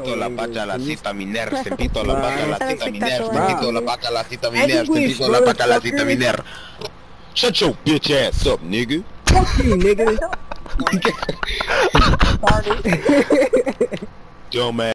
Sentito la pacha, la cita, miner. Sentito la pacha, la cita, miner. Espectacular. Sentito la pacha, la cita, miner. think we Sentito la pacha, la cita, miner. Shut your bitch ass up, nigga. Fuck you, nigga. Sorry. Dumb ass.